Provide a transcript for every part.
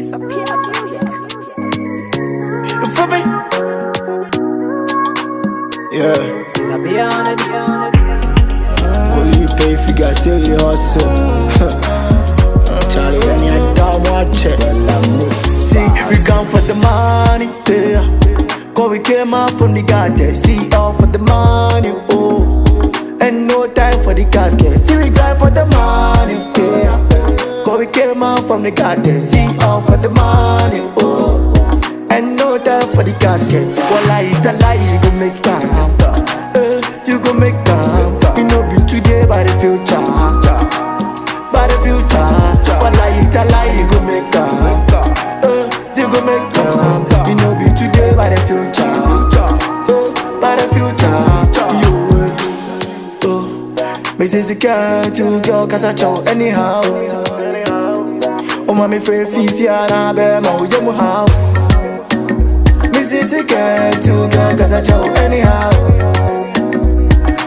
It's. You feel me? Yeah. It's a beyond. Only you pay if you got still you hustle. Charlie, when you down, watch it. See, we come for the money, yeah. Cause we came out from the garden. See, all for the money, oh. And no time for the casket. See, we grind for the money, yeah. We came out from the garden. See, all for the money, oh. And no time for the casket. Well, I eat a lie, you go make time. Eh, you go make time. You know, be today by the future. By the future. Well, I eat a lie, you go make time. Eh, you go make time. You know, be today by the future. Eh, by the future. You will. Oh, Mrs. Cat, you girl, cause I chow anyhow. Oh, mommy, free fifi, and I bear my young how. Mrs. Cat, you girl, cause I chow anyhow.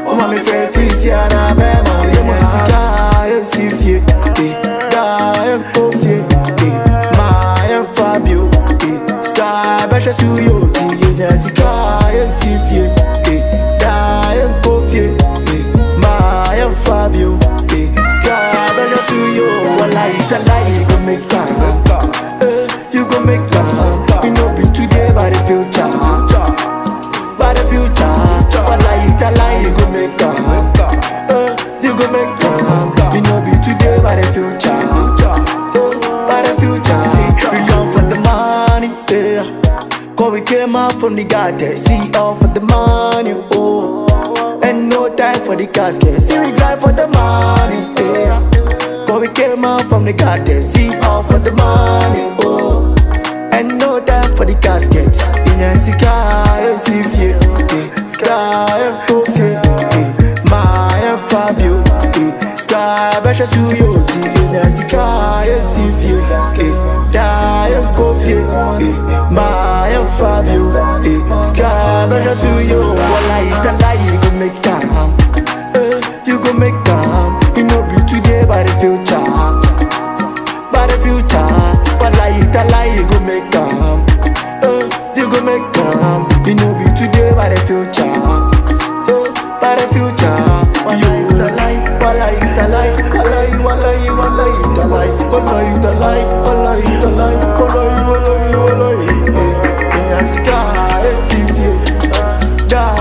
Oh, mommy, free fifi, and I bear my young how. Yes, if you, eh, die and coffee, eh, my and Fabio, eh, sky, basha suyo, eh, Jessica, yes, if you, eh, die and coffee, eh, my and Fabio, eh, sky, basha suyo, wala ita lie, go make Cause we came out from the garden, see all for the money, oh. And no time for the casket, see we grind for the money, yeah. Cause we came out from the garden, see all for the money, oh. And no time for the casket, in a cigar, see fear, yeah coffee, yeah My Fabio, Sky, basha suyo, see in a cigar, see fear, yeah and coffee, My no sue you Walla it and lie, you go make time. eh, You go make time. You know be today by the future By the future Walla it and lie, you go make time. eh, You go make time. You know be today by the future eh, By the future You Walla it and lie Walla it and lie Walla it, walla it and lie Walla it and lie Walla it and lie Walla it, walla it, walla it Yes, God die